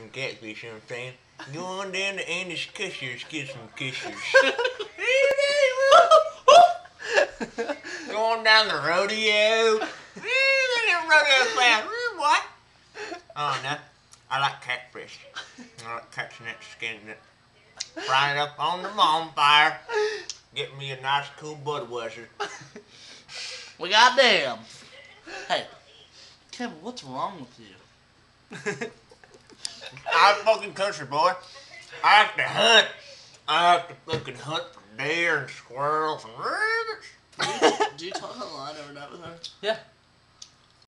some catfish, you know what I'm saying? Go on down to Andy's Cushers, get some Cushers. Going down the rodeo. rodeo class. What? Oh, no. I like catfish. I like catching that skin and it. Fry it up on the bonfire. Get me a nice cool Budweiser. We well, goddamn. Hey, Kevin, what's wrong with you? I'm a fucking country boy. I have to hunt. I have to fucking hunt for deer and squirrels and rabbits. Do you talk a lot every night with her? Yeah.